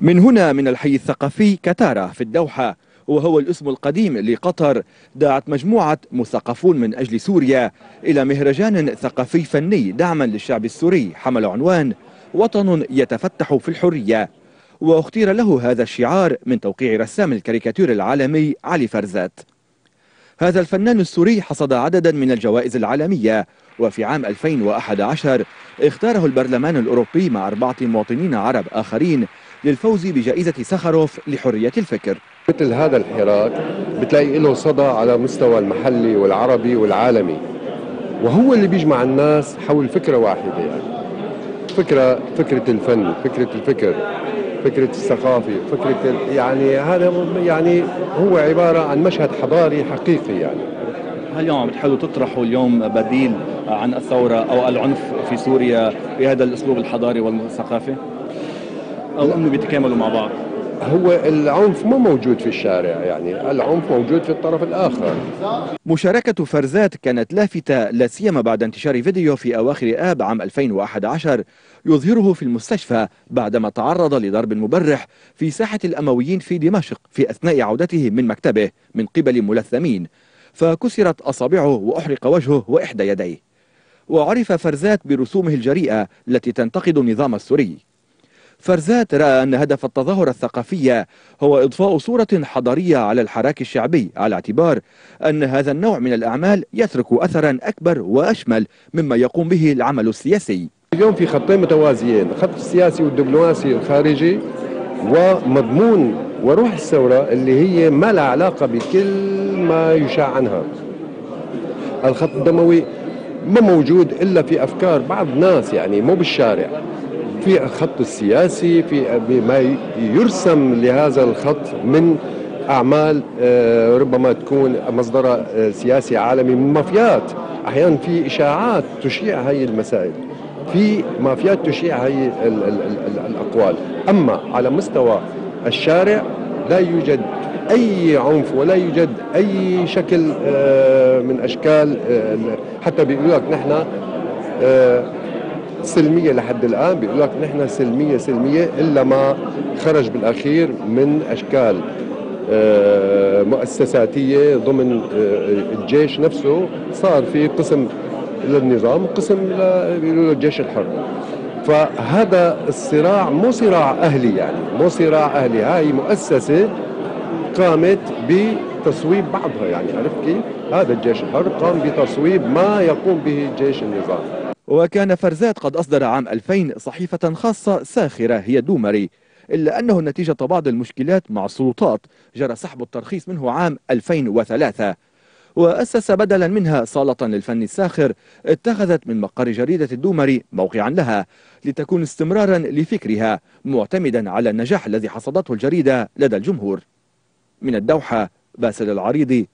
من هنا من الحي الثقافي كتارا في الدوحة وهو الاسم القديم لقطر دعت مجموعة مثقفون من أجل سوريا إلى مهرجان ثقافي فني دعما للشعب السوري حمل عنوان وطن يتفتح في الحرية واختير له هذا الشعار من توقيع رسام الكاريكاتير العالمي علي فرزات هذا الفنان السوري حصد عددا من الجوائز العالمية وفي عام 2011 اختاره البرلمان الأوروبي مع أربعة مواطنين عرب آخرين للفوز بجائزة سخروف لحرية الفكر. مثل هذا الحراك بتلاقي له صدى على مستوى المحلي والعربي والعالمي وهو اللي بيجمع الناس حول فكرة واحدة يعني. فكرة فكرة الفن فكرة الفكر فكرة الثقافة فكرة يعني هذا يعني هو عبارة عن مشهد حضاري حقيقي يعني. هل اليوم عم تحاولوا تطرحوا اليوم بديل عن الثورة أو العنف في سوريا بهذا الأسلوب الحضاري والثقافي؟ أو أنه بيتكاملوا مع بعض؟ هو العنف مو موجود في الشارع يعني العنف موجود في الطرف الآخر. مشاركة فرزات كانت لافتة لا سيما بعد انتشار فيديو في أواخر آب عام 2011 يظهره في المستشفى بعدما تعرض لضرب مبرح في ساحة الأمويين في دمشق في أثناء عودته من مكتبه من قبل ملثمين فكسرت أصابعه وأحرق وجهه وإحدى يديه. وعرف فرزات برسومه الجريئة التي تنتقد النظام السوري. فرزات رأى أن هدف التظاهرة الثقافية هو إضفاء صورة حضارية على الحراك الشعبي على اعتبار أن هذا النوع من الأعمال يترك أثرا أكبر وأشمل مما يقوم به العمل السياسي. اليوم في خطين متوازيين الخط السياسي والدبلوماسي الخارجي ومضمون وروح الثورة اللي هي ما لها علاقة بكل ما يشاع عنها. الخط الدموي ما موجود إلا في أفكار بعض ناس يعني مو بالشارع. في الخط السياسي في ما يرسم لهذا الخط من أعمال آه، ربما تكون مصدرها آه، سياسي عالمي من مافيات. أحيانا في إشاعات تشيع هي المسائل. في مافيات تشيع هي الأقوال. أما على مستوى الشارع لا يوجد أي عنف ولا يوجد أي شكل آه، من أشكال حتى بيقولوا لك نحن سلمية لحد الآن بيقول لك نحن سلمية سلمية إلا ما خرج بالأخير من أشكال آه، مؤسساتية ضمن آه، الجيش نفسه. صار في قسم للنظام وقسم بيقولوا الجيش الحر. فهذا الصراع مو صراع أهلي يعني مو صراع أهلي. هاي مؤسسة قامت بتصويب بعضها يعني عرفت كيف؟ هذا الجيش الحر قام بتصويب ما يقوم به جيش النظام. وكان فرزات قد أصدر عام 2000 صحيفة خاصة ساخرة هي دومري إلا أنه نتيجة بعض المشكلات مع السلطات جرى سحب الترخيص منه عام 2003 وأسس بدلا منها صالة للفن الساخر اتخذت من مقر جريدة الدومري موقعا لها لتكون استمرارا لفكرها معتمدا على النجاح الذي حصدته الجريدة لدى الجمهور. من الدوحة باسل العريضي